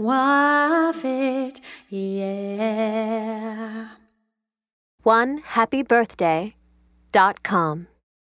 love it, yeah. One happy birthday dot com.